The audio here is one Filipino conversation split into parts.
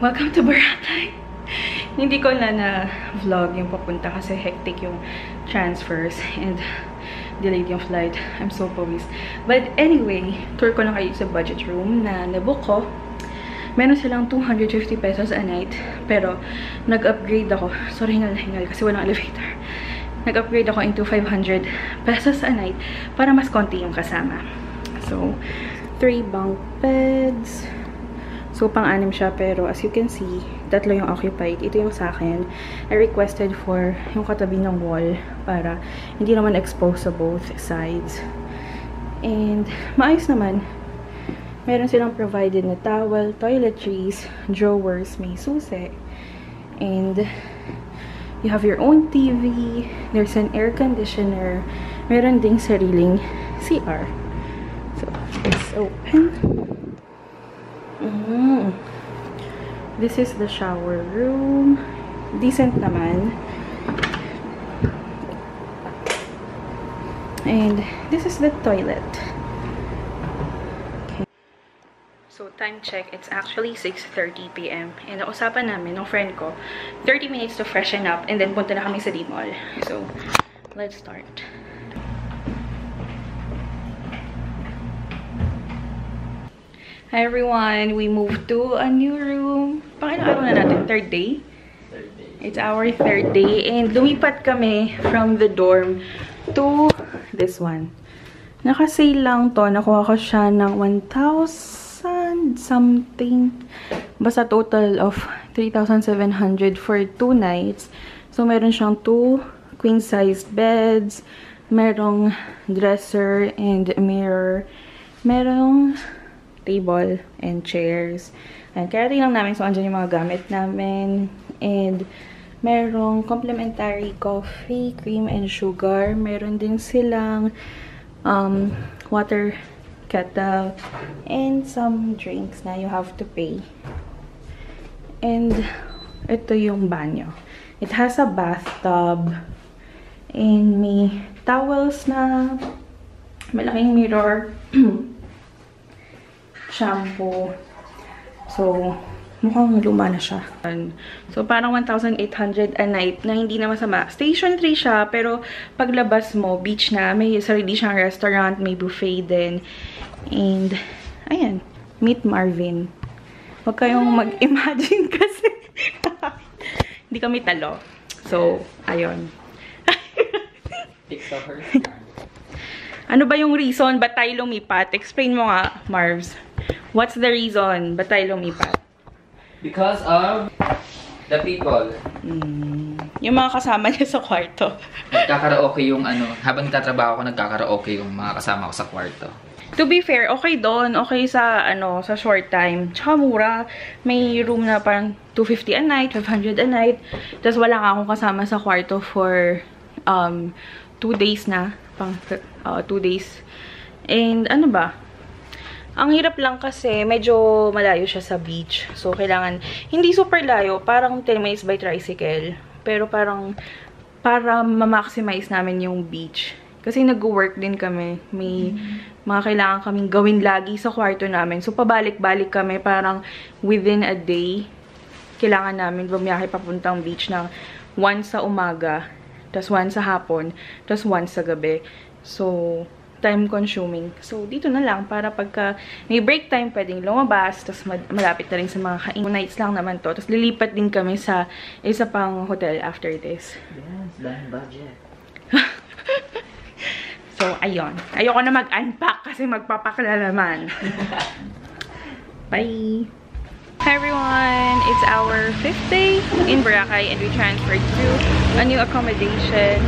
Boracay. Hindi ko na na-vlog yung papunta kasi hectic yung transfers and delayed yung flight. I'm so pawis. But anyway, tour ko lang kayo sa budget room na nabook ko. Meron silang 250 pesos a night. Pero, nag-upgrade ako. Sorry, hingal na hingal kasi walang elevator. Nag-upgrade ako into 500 pesos a night para mas konti yung kasama. So, 3 bunk beds. So, pang-anim siya. Pero, as you can see, tatlo yung occupied. Ito yung sa akin. I requested for yung katabi ng wall para hindi naman exposed sa both sides. And, maayos naman. Meron silang provided na towel, toiletries, drawers, may susi. And, you have your own TV. There's an air conditioner. Meron ding sariling CR. So, let's open. Mm. This is the shower room. Decent naman. And this is the toilet. Okay. So, time check. It's actually 6.30 p.m. And nausapan namin ng friend ko, 30 minutes to freshen up and then punta na kami sa D-Mall. So, let's start. Hi everyone! We moved to a new room. Pangilang araw na natin? Third day? Third day. It's our third day. And lumipat kami from the dorm to this one. Nakasale lang to. Nakuha ko siya ng 1,000 something. Basta total of 3,700 for two nights. So, meron siyang two queen-sized beds. Merong dresser and mirror. Merong table and chairs. And kaya lang namin, so andyan yung mga gamit namin. And merong complimentary coffee, cream, and sugar. Meron din silang um, water kettle and some drinks na you have to pay. And ito yung banyo. It has a bathtub and may towels na malaking mirror shampoo. So, mukhang luma na siya. So, parang 1,800 a night na hindi na masama. Station 3 siya, pero paglabas mo, beach na. May sarili siyang restaurant, may buffet din. And, ayan, meet Marvin. Huwag kayong mag-imagine kasi. hindi kami talo. So, ayun. TikToker. Ano ba yung reason ba't tayo lumipat? Explain mo nga, Marvs. What's the reason ba't tayo lumipat? Because of the people. Mm, yung mga kasama niya sa kwarto. Nagkakaraoke yung ano, habang nagtatrabaho ako, nagkakaraoke yung mga kasama ko sa kwarto. To be fair, okay doon. Okay sa, ano, sa short time. Tsaka mura. May room na parang 250 a night, 500 a night. Tapos wala nga akong kasama sa kwarto for um, two days na. Pang uh, two days. And ano ba? Ang hirap lang kasi medyo malayo siya sa beach. So, kailangan, hindi super layo. Parang 10 minutes by tricycle. Pero parang, para ma-maximize namin yung beach. Kasi nag-work din kami. May mga kailangan kaming gawin lagi sa kwarto namin. So, pabalik-balik kami. Parang within a day, kailangan namin bumiyahe papuntang beach na once sa umaga, tas once sa hapon, tas once sa gabi. So, time-consuming. So, dito na lang para pagka may break time, pwedeng lumabas, tas malapit na rin sa mga kain. Nights lang naman to. Tapos lilipat din kami sa isa pang hotel after this. Yes, dahil budget. So, ayun. Ayoko na mag-unpack kasi magpapakla naman. Bye! Hi everyone! It's our fifth day in Boracay and we transferred to a new accommodation.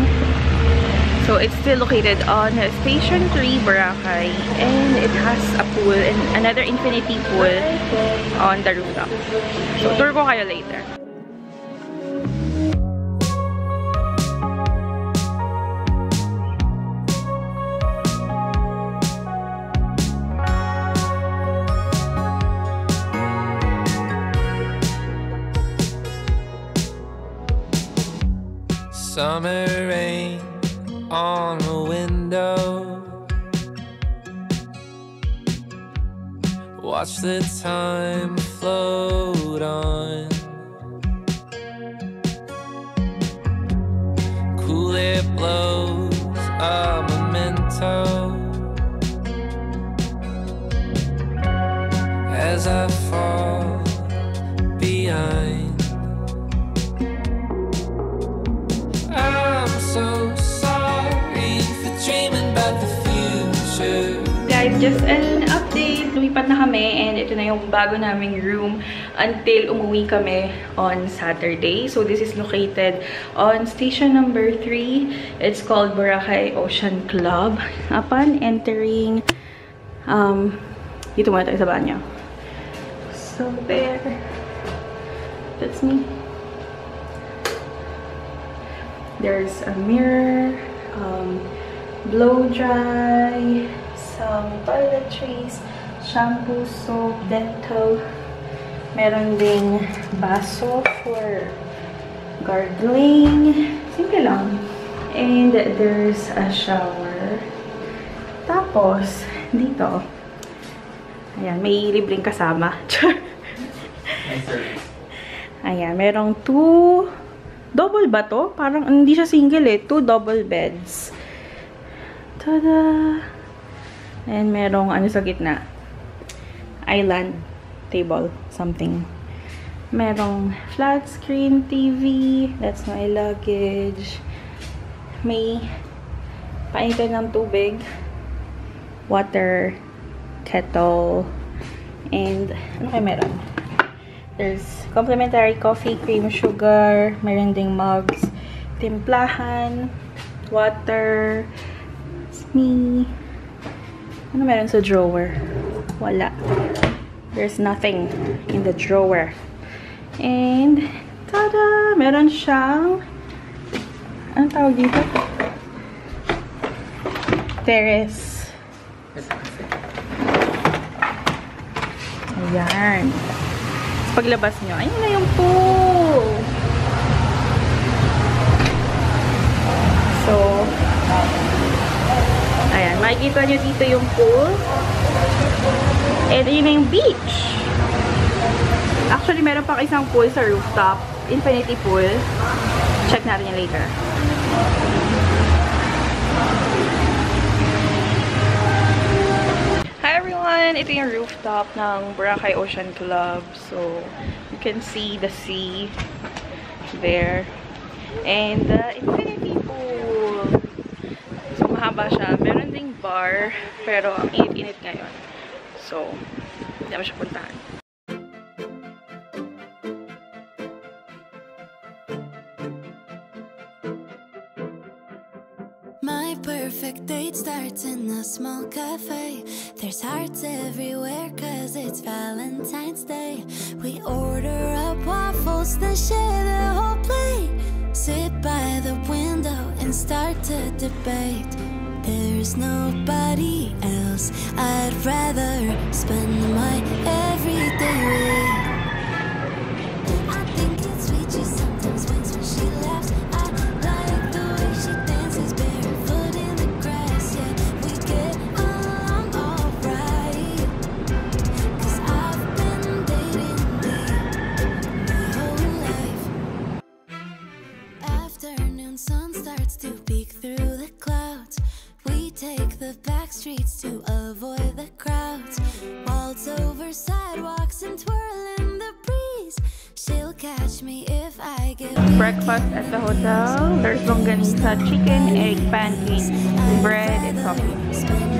So, it's still located on Station 3, Boracay. And it has a pool and another infinity pool on the rooftop. So, tour ko kayo later. Summer rain on a window. Watch the time float on. Cool air blows a memento. As I just an update. Lumipat na kami and ito na yung bago naming room until umuwi kami on Saturday. So, this is located on station number 3. It's called Boracay Ocean Club. Upon entering, um, dito muna tayo sa banyo. So, there. That's me. There's a mirror, um, blow dry, some toiletries, shampoo, soap, dental. Meron ding baso for gargling. Simple lang. And there's a shower. Tapos, dito, ayan, may libreng kasama. Ayan, merong two... Double ba to? Parang hindi siya single eh. Two double beds. Tada! And merong ano sa gitna. Island table. Something. Merong flat screen TV. That's my luggage. May painitan ng tubig. Water. Kettle. And ano kayo meron? There's complimentary coffee, cream, sugar, meron ding mugs, timplahan, water, me. Ano meron sa drawer? Wala. There's nothing in the drawer. And, tada! Meron siyang, anong tawag dito? Terrace. Ayan. Paglabas nyo, ayun na yung pool. So, ayan, makikita nyo dito yung pool. And yun yung beach. Actually, meron pa isang pool sa rooftop. Infinity pool. Check natin yan later. Hi everyone! Ito yung rooftop ng Boracay Ocean Club. So, you can see the sea there. And the infinity pool. So, mahaba siya. Bar, pero ang init-init ngayon. So, hindi naman siya puntahan. My perfect date starts in a small cafe. There's hearts everywhere cause it's Valentine's Day. We order up waffles, then share the whole plate. Sit by the window and start to debate. There's nobody else I'd rather spend my everyday with. I think it's sweet sometimes when she laughs. I like the way she dances barefoot in the grass. Yeah, we get along alright. Cause I've been my whole life. Afternoon sun starts to peek through the clouds. Take the back streets to avoid the crowds. Waltz over sidewalks and twirl in the breeze. She'll catch me if I get Breakfast at the hotel. There's longganisa, chicken, egg, pancakes, bread, and coffee.